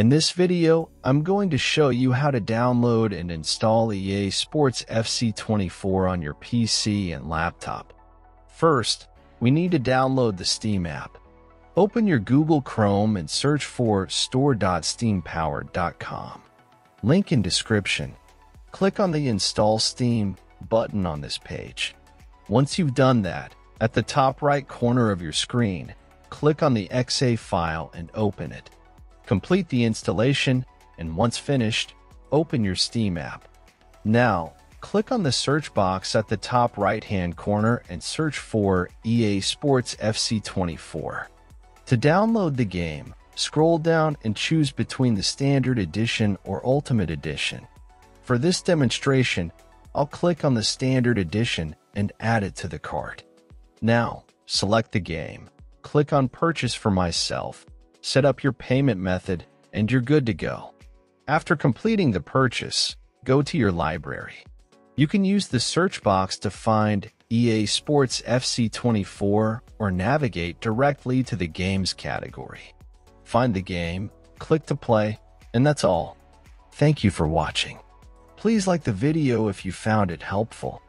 In this video, I'm going to show you how to download and install EA Sports FC 24 on your PC and laptop. First, we need to download the Steam app. Open your Google Chrome and search for store.steampowered.com. Link in description. Click on the Install Steam button on this page. Once you've done that, at the top right corner of your screen, click on the .exe file and open it. Complete the installation, and once finished, open your Steam app. Now, click on the search box at the top right-hand corner and search for EA Sports FC 24. To download the game, scroll down and choose between the Standard Edition or Ultimate Edition. For this demonstration, I'll click on the Standard Edition and add it to the cart. Now, select the game, click on Purchase for myself, set up your payment method, and you're good to go. After completing the purchase, go to your library. You can use the search box to find EA Sports FC 24 or navigate directly to the Games category. Find the game, click to play, and that's all. Thank you for watching. Please like the video if you found it helpful.